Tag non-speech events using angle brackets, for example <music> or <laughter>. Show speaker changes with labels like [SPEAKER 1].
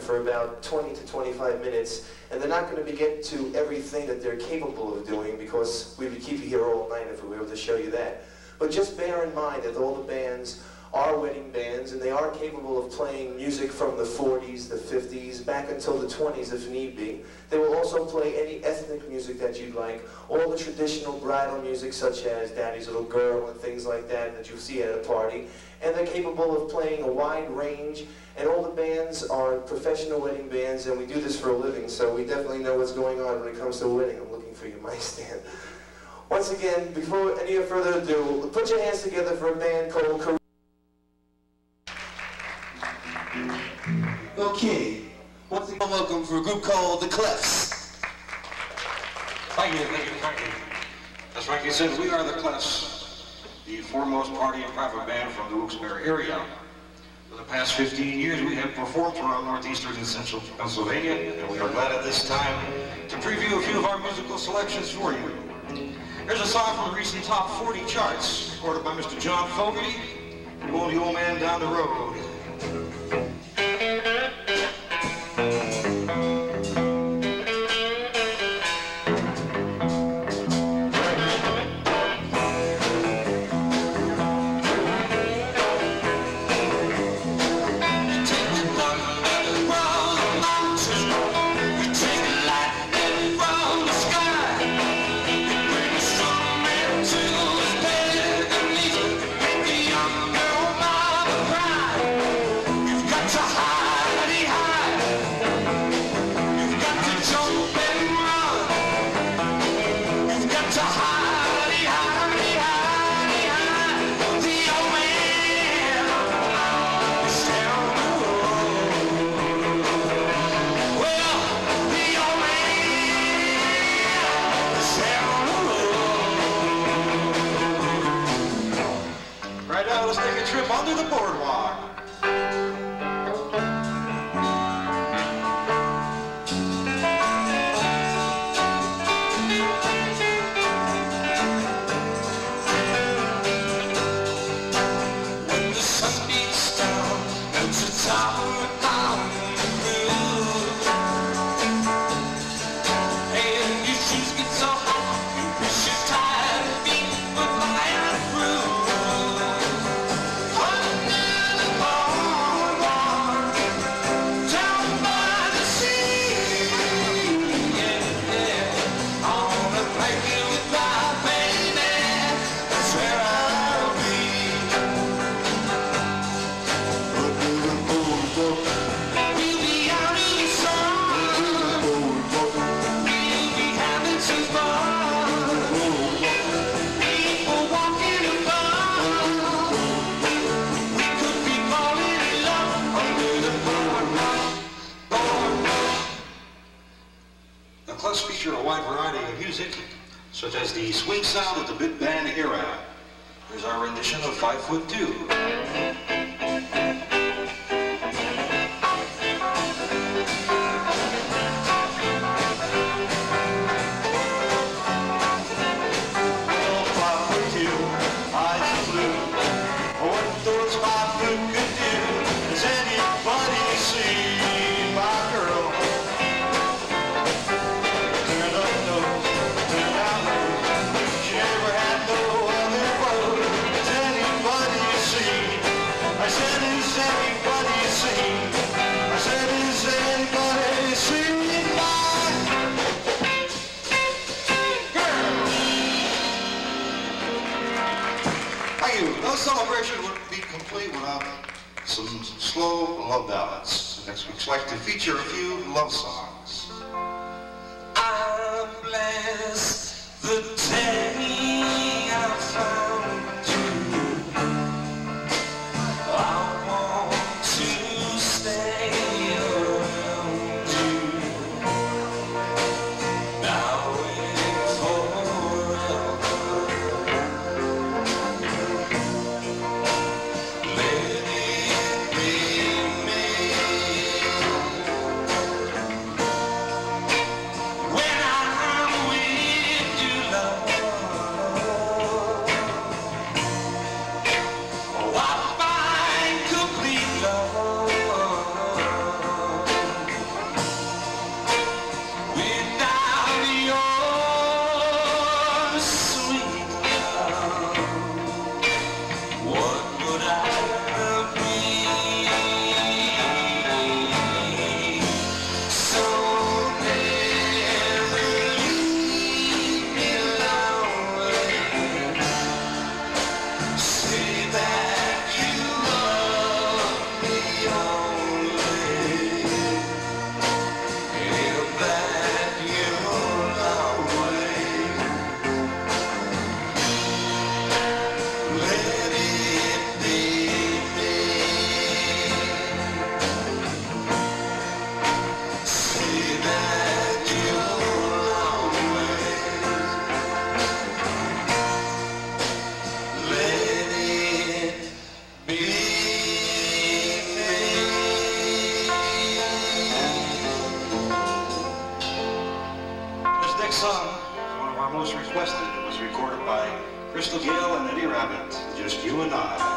[SPEAKER 1] for about 20 to 25 minutes, and they're not going to be getting to everything that they're capable of doing because we would keep you here all night if we were able to show you that. But just bear in mind that all the bands are wedding bands, and they are capable of playing music from the 40s, the 50s, back until the 20s if need be. They will also play any ethnic music that you'd like, all the traditional bridal music such as Daddy's Little Girl and things like that that you see at a party. And they're capable of playing a wide range, and all the bands are professional wedding bands, and we do this for a living, so we definitely know what's going on when it comes to wedding. I'm looking for your <laughs> mic stand. Once again, before any further ado, put your hands together for a band called
[SPEAKER 2] Once again, welcome for a group called The Cleffs.
[SPEAKER 3] Thank you, thank you, thank you. As Frankie said, we are The Cleffs, the foremost party and private band from the Wilkes-Barre area. For the past 15 years, we have performed throughout northeastern and central Pennsylvania, and we are glad at this time to preview a few of our musical selections for you. Here's a song from the recent top 40 charts, recorded by Mr. John Fogerty, Rolling the Old Man Down the Road.
[SPEAKER 4] billboard sound of the big band era. Here's our rendition of Five Foot Two. you. No celebration
[SPEAKER 3] would be complete without some slow love ballads. Next week's like to feature a few love songs. I bless the day. song, one of our most requested, was recorded by Crystal Gayle and Eddie Rabbitt, Just You and I.